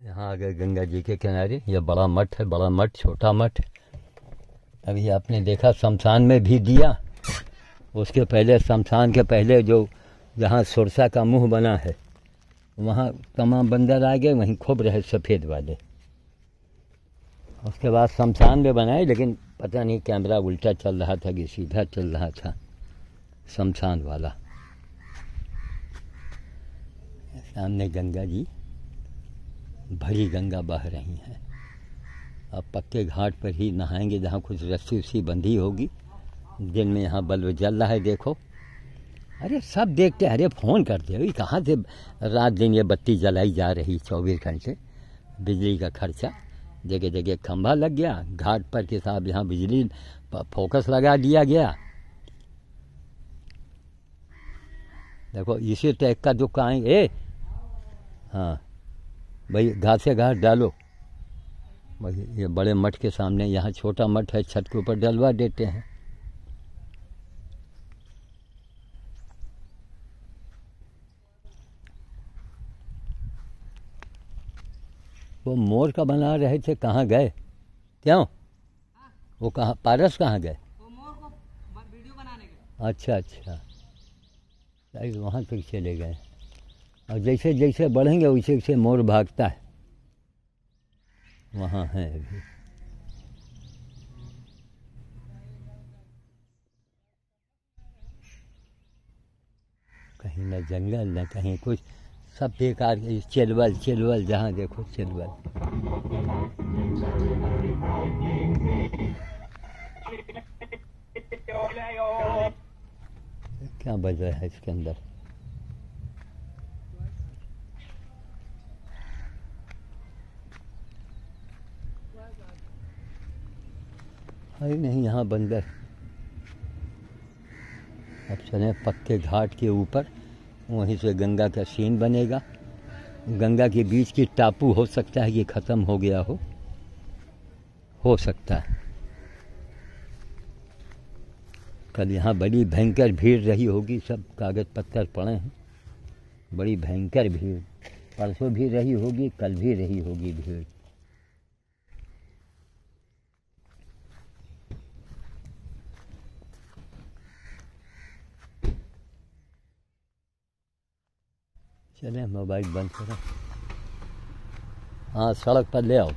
यहाँ आ गए गंगा जी के किनारे। ये बड़ा मठ है, बड़ा मठ, छोटा मठ। अभी आपने देखा शमशान में भी दिया। उसके पहले, शमशान के पहले जो जहाँ सुरसा का मुँह बना है, वहाँ तमाम बंदर आ गए, वहीं खूब रहे सफ़ेद वाले। उसके बाद शमशान में बनाए, लेकिन पता नहीं कैमरा उल्टा चल रहा था कि सीधा चल रहा था, शमशान वाला। सामने गंगा जी। भरी गंगा बह रही हैं। अब पक्के घाट पर ही नहाएँगे जहाँ कुछ रस्सी उस्सी बंधी होगी। दिन में यहाँ बल्ब जल रहा है, देखो। अरे सब देखते अरे फ़ोन करते हो कहाँ से रात दिन ये बत्ती जलाई जा रही चौबीस घंटे? बिजली का खर्चा। जगह जगह खंभा लग गया। घाट पर के साहब यहाँ बिजली फोकस लगा दिया गया। देखो, इसी टैग का दुख आएँगे। हाँ। भाई घाट से घाट डालो। भाई ये बड़े मठ के सामने यहाँ छोटा मठ है छत के ऊपर डलवा देते हैं। वो मोर का बना रहे थे कहाँ गए? क्यों? वो कहाँ पारस कहाँ गए? वो मोर को वीडियो बनाने के अच्छा अच्छा। वहाँ तक चले गए। और जैसे जैसे बढ़ेंगे, वैसे वैसे मोर भागता है। वहाँ है अभी। कहीं न जंगल, न कहीं कुछ। सब बेकार चिलवल चिलवल जहाँ देखो चिलवल क्या बज रहा है इसके अंदर? है नहीं, यहाँ बंदर। अब चले पक्के घाट के ऊपर, वहीं से गंगा का सीन बनेगा। गंगा के बीच की टापू हो सकता है, ये ख़त्म हो गया हो। हो सकता है। कल यहाँ बड़ी भयंकर भीड़ रही होगी, सब कागज़ पत्थर पड़े हैं। बड़ी भयंकर भीड़। परसों भी रही होगी, कल भी रही होगी भीड़। चले मोबाइल बंद करो। हाँ सड़क पर ले आओ।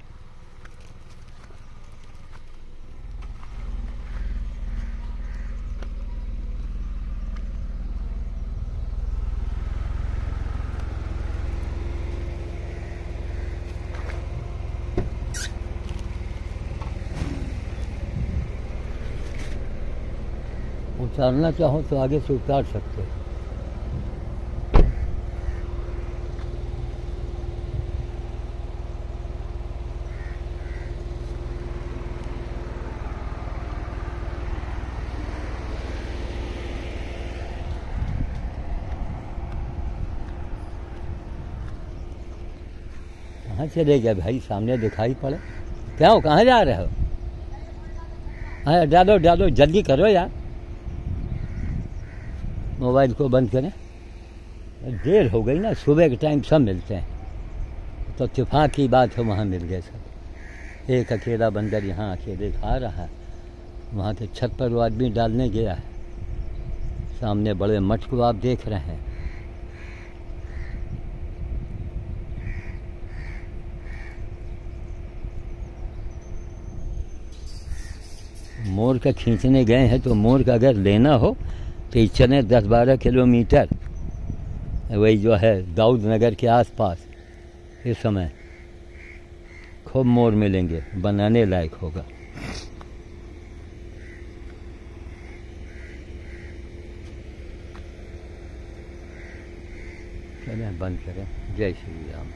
उतारना चाहो तो आगे से उतार सकते हो। कहाँ चले गए भाई, सामने दिखाई पड़े। क्या हो कहाँ जा रहे हो? हाँ डालो डालो जल्दी करो यार। मोबाइल को बंद करें। देर हो गई ना, सुबह के टाइम सब मिलते हैं। तो इतफाक की बात है, वहाँ मिल गए सब। एक अकेला बंदर यहाँ अकेले खा रहा है। वहाँ के छत पर वो आदमी डालने गया है। सामने बड़े मठ को आप देख रहे हैं। मोर का खींचने गए हैं तो मोर का अगर लेना हो तो चले दस बारह किलोमीटर। वही जो है, दाऊद नगर के आसपास, इस समय। खूब मोर मिलेंगे, बनाने लायक होगा। चलें, बंद करें। जय श्री राम।